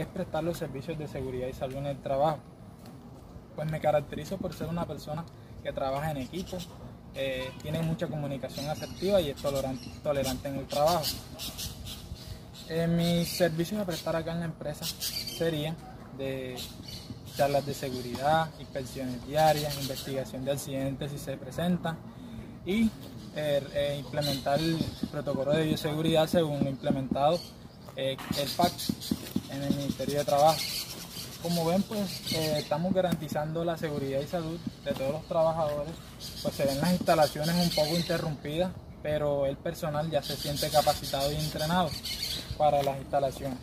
es prestar los servicios de seguridad y salud en el trabajo. Pues me caracterizo por ser una persona que trabaja en equipo, eh, tiene mucha comunicación asertiva y es tolerante, tolerante en el trabajo. Eh, mis servicios a prestar acá en la empresa serían de charlas de seguridad, inspecciones diarias, investigación de accidentes si se presentan y eh, implementar el protocolo de bioseguridad según lo implementado el PAC en el Ministerio de Trabajo. Como ven, pues estamos garantizando la seguridad y salud de todos los trabajadores pues se ven las instalaciones un poco interrumpidas, pero el personal ya se siente capacitado y entrenado para las instalaciones.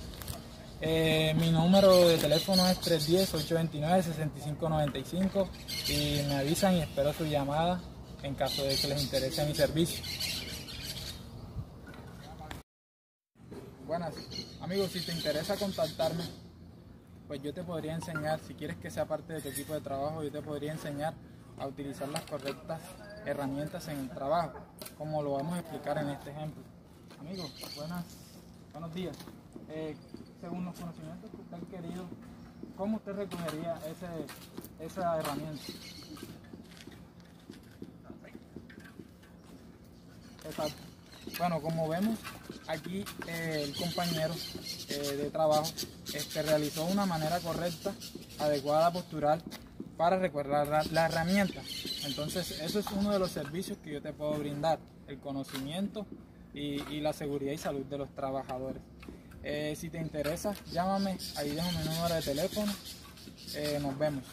Eh, mi número de teléfono es 310-829-6595 y me avisan y espero su llamada en caso de que les interese mi servicio. Buenas, amigos, si te interesa contactarme, pues yo te podría enseñar, si quieres que sea parte de tu equipo de trabajo, yo te podría enseñar a utilizar las correctas herramientas en el trabajo, como lo vamos a explicar en este ejemplo. Amigos, buenas, buenos días. Eh, según los conocimientos que usted ha querido, ¿cómo usted recogería ese, esa herramienta? Exacto. Bueno, como vemos, aquí eh, el compañero eh, de trabajo este, realizó una manera correcta, adecuada postural para recordar la, herramienta. Entonces, eso es uno de los servicios que yo te puedo brindar, el conocimiento y, la seguridad y salud de los trabajadores. Eh, si te interesa, llámame, ahí dejo mi número de teléfono. Nos vemos.